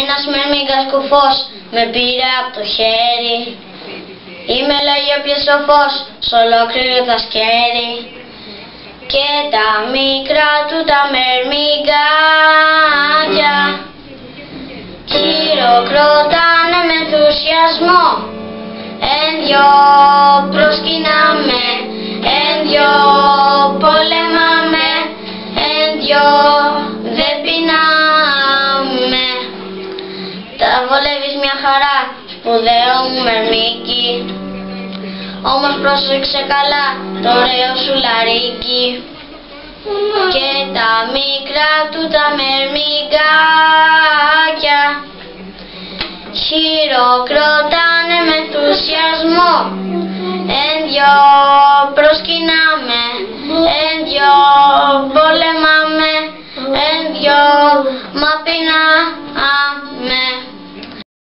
Ένας μερμήγκας κουφός με πήρε από το χέρι. Είμαι λέγει ο πιο σοφός σ' ολόκληρο τα σκέρι. Και τα μικρά του τα μερμήγκάκια Χειροκρότανε με ενθουσιασμό. Εν δυο προσκυνάμε, εν δυο πολεμάμε, εν δυο βολεύεις μια χαρά, σπουδαίο μερμίκι. Όμως πρόσεξε καλά το ωραίο σου λαρίκι. Και τα μικρά του τα μερμικάκια χειροκροτάνε με ενθουσιασμό. Εν δυο προσκυνάμε, εν δυο πολεμάμε, εν δυο.